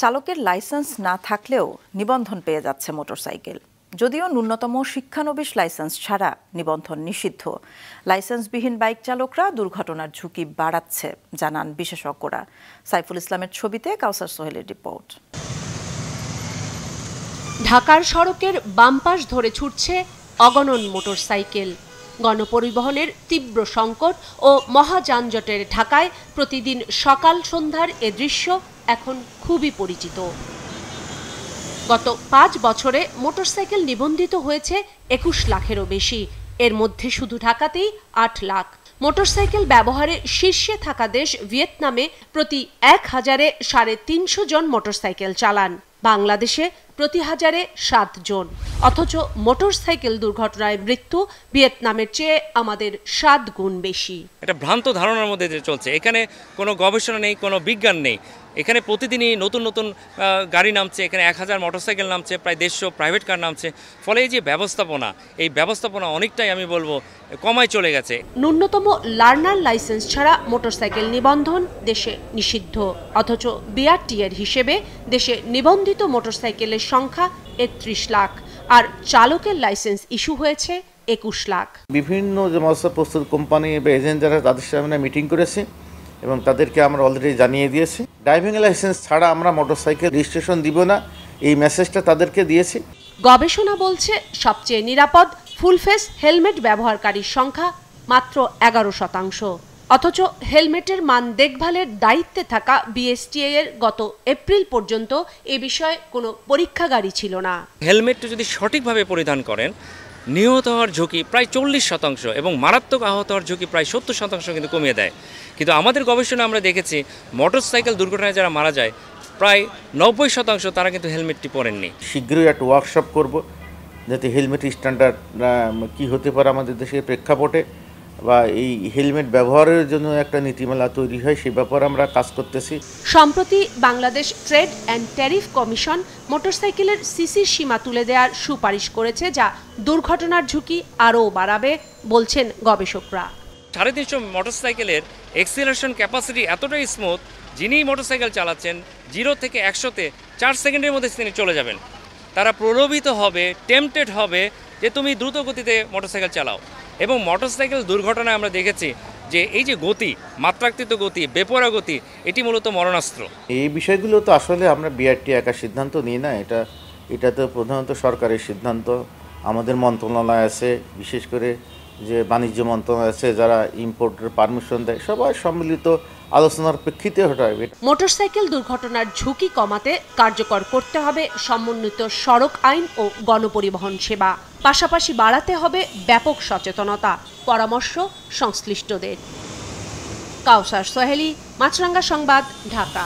চালকের লাইসেন্স না থাকলেও নিবন্ধন পেয়ে যাচ্ছে মোটরসাইকেল। যদিও ন্যূনতম শিক্ষানবিশ লাইসেন্স ছাড়া নিবন্ধন নিষিদ্ধ। লাইসেন্সবিহীন বাইক চালকরা দুর্ঘটনার ঝুঁকি বাড়াচ্ছে, জানান বিশেষজ্ঞরা। সাইফুল ইসলামের ছবিতে কাউসার সোহেলের রিপোর্ট। ঢাকার সড়কের বাম পাশ ধরে ছুটছে অগণন মোটরসাইকেল। গণপরিবহনের তীব্র সংকট ও মহাযানজটের ঢাকায় প্রতিদিন সকাল সন্ধ্যার এ দৃশ্য এখন খুবই পরিচিত। গত পাঁচ বছরে মোটরসাইকেল নিবন্ধিত হয়েছে একুশ লাখেরও বেশি। এর মধ্যে শুধু ঢাকাতেই আট লাখ। মোটরসাইকেল ব্যবহারে শীর্ষে থাকা দেশ ভিয়েতনামে প্রতি এক হাজারে সাড়ে তিনশো জন মোটরসাইকেল চালান। বাংলাদেশে প্রতি হাজারে সাত জন। অথচ মোটরসাইকেল দুর্ঘটনায় মৃত্যু ভিয়েতনামের চেয়ে আমাদের সাত গুণ বেশি। একটা ভ্রান্ত ধারণার মধ্যে দিয়ে চলছে। এখানে কোনো গবেষণা নেই কোনো বিজ্ঞান নেই। এখানে প্রতিদিনই নতুন নতুন গাড়ি নামছে এখানে এক হাজার মোটরসাইকেল নামছে প্রায় দেড়শো প্রাইভেট কার নামছে। ফলে এই যে ব্যবস্থাপনা এই ব্যবস্থাপনা অনেকটাই আমি বলব কমায় চলে গেছে। ন্যূনতম লার্নার লাইসেন্স ছাড়া মোটরসাইকেল নিবন্ধন দেশে নিষিদ্ধ। অথচ বিআরটি এর হিসেবে দেশে নিবন্ধিত মোটরসাইকেলের সংখ্যা একত্রিশ লাখ আর চালকের লাইসেন্স ইস্যু হয়েছে একুশ লাখ। বিভিন্ন যে মশলা প্রস্তুত কোম্পানি বা এজেন্ট যারা তাদের সামনে মিটিং করেছি এবং তাদেরকে আমরা অলরেডি জানিয়ে দিয়েছি। ড্রাইভিং লাইসেন্স ছাড়া আমরা মোটরসাইকেল রেজিস্ট্রেশন দিব না এই মেসেজটা তাদেরকে দিয়েছি। গবেষণা বলছে সবচেয়ে নিরাপদ ফুল ফেস হেলমেট ব্যবহারকারীর সংখ্যা মাত্র এগারো শতাংশ। অথচ হেলমেটের মান দেখভালের দায়িত্বে থাকা বিএসটিএ এর গত এপ্রিল পর্যন্ত এ বিষয়ে কোনো পরীক্ষাগারী ছিল না। হেলমেটটা যদি সঠিকভাবে পরিধান করেন নিহত হওয়ার ঝুঁকি প্রায় চল্লিশ শতাংশ এবং মারাত্মক আহত হওয়ার ঝুঁকি প্রায় সত্তর শতাংশ কিন্তু কমিয়ে দেয়। কিন্তু আমাদের গবেষণা আমরা দেখেছি মোটর সাইকেল দুর্ঘটনায় যারা মারা যায় প্রায় নব্বই শতাংশ তারা কিন্তু হেলমেটটি পরেননি। শীঘ্রই একটা ওয়ার্কশপ করব যাতে হেলমেট স্ট্যান্ডার্ড কি হতে পারে আমাদের দেশের প্রেক্ষাপটে। বা এই হেলমেট ব্যবহারের জন্য একটা নীতিমালা তৈরি হয় সে ব্যাপারে আমরা কাজ করতেছি। সম্প্রতি Bangladesh trade and tariff commission মোটরসাইকেলের সিসির সীমা তুলে দেওয়ার সুপারিশ করেছে যা দুর্ঘটনার ঝুঁকি আরও বাড়াবে বলছেন গবেষকরা। সাড়ে তিনশো মোটরসাইকেলের এক্সিলারেশন ক্যাপাসিটি এতটাই স্মুথ যিনি মোটরসাইকেল চালাচ্ছেন জিরো থেকে একশোতে চার সেকেন্ডের মধ্যে তিনি চলে যাবেন। তারা প্রলোভিত হবে টেম্পটেড হবে যে তুমি দ্রুত গতিতে মোটরসাইকেল চালাও। এবং মোটরসাইকেল দুর্ঘটনায় আমরা দেখেছি যে এই যে গতি, মাত্রাকৃত গতি বেপরা গতি, এটি মূলত মরণাস্ত্র। এই বিষয়গুলো তো আসলে আমরা বিআরটি একা সিদ্ধান্ত নিই না, এটা এটা তো প্রধানত সরকারের সিদ্ধান্ত। আমাদের মন্ত্রণালয় আছে, বিশেষ করে যে বাণিজ্য মন্ত্রণালয় আছে, যারা ইম্পোর্টের পারমিশন দেয়, সবাই সম্মিলিত আলোচনার প্রেক্ষিতে হবে। মোটরসাইকেল দুর্ঘটনার ঝুঁকি কমাতে কার্যকর করতে হবে সমন্বিত সড়ক আইন ও গণপরিবহন সেবা। পাশাপাশি বাড়াতে হবে ব্যাপক সচেতনতা। পরামর্শ সংশ্লিষ্টদের। কাউসার সোহেলি, মাছরাঙ্গা সংবাদ, ঢাকা।